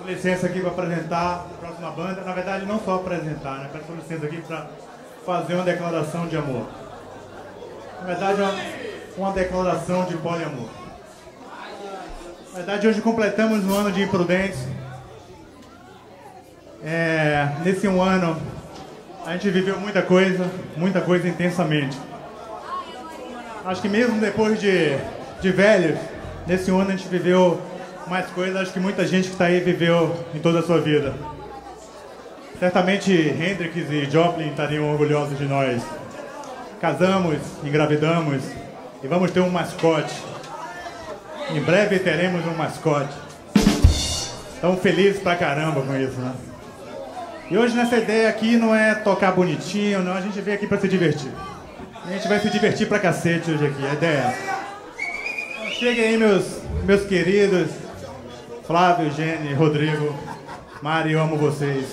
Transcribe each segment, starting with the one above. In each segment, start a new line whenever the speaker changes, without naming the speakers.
Com licença aqui para apresentar a próxima banda. Na verdade, não só apresentar, né? Peço licença aqui para fazer uma declaração de amor. Na verdade, uma, uma declaração de poliamor. Na verdade, hoje completamos um ano de imprudentes. É, nesse um ano, a gente viveu muita coisa, muita coisa intensamente. Acho que mesmo depois de, de velhos, nesse ano a gente viveu mais coisas, que muita gente que está aí viveu em toda a sua vida. Certamente Hendrix e Joplin estariam orgulhosos de nós. Casamos, engravidamos e vamos ter um mascote. Em breve teremos um mascote. Estamos felizes pra caramba com isso, né? E hoje nessa ideia aqui não é tocar bonitinho, não, a gente veio aqui para se divertir. A gente vai se divertir pra cacete hoje aqui, a ideia é essa. Então, cheguem aí, meus, meus queridos. Flávio, Gene, Rodrigo, Mari, eu amo vocês.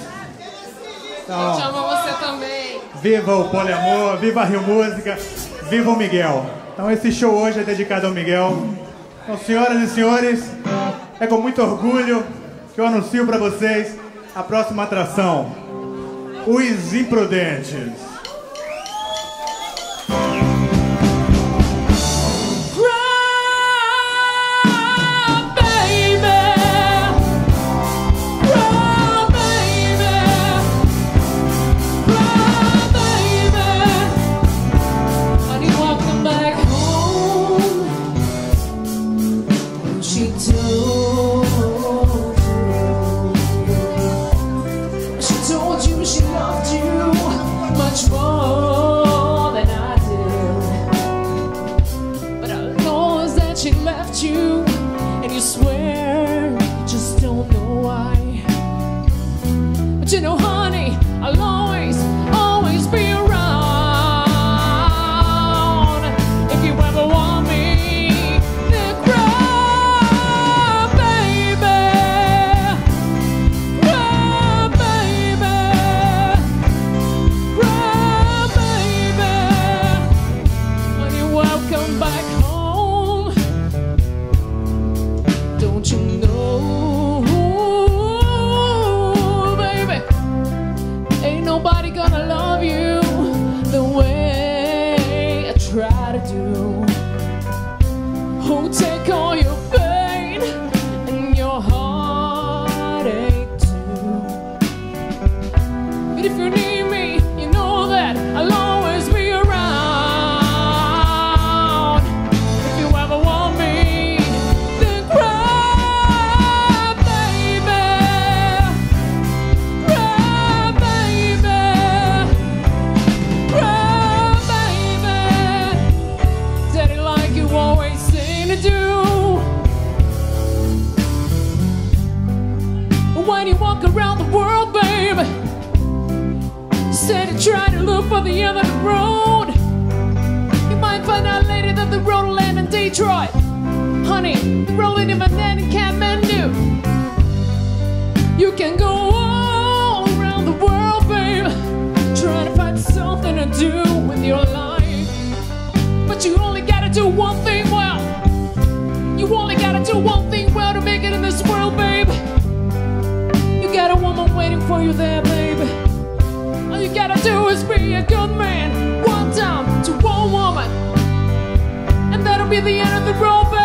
Então, eu te amo
você também.
Viva o poliamor, viva a Rio Música, viva o Miguel. Então esse show hoje é dedicado ao Miguel. Então, senhoras e senhores, é com muito orgulho que eu anuncio para vocês a próxima atração. Os Imprudentes.
do. Oh, take all your pain and your heartache. look around the world, baby. Said you try to look for the other road. You might find out later that the road will land in Detroit. Honey, the road in Manhattan and Kathmandu. You can go all around the world, baby. Trying to find something to do with your life. But you only gotta do one thing do is be a good man, one time to one woman, and that'll be the end of the road.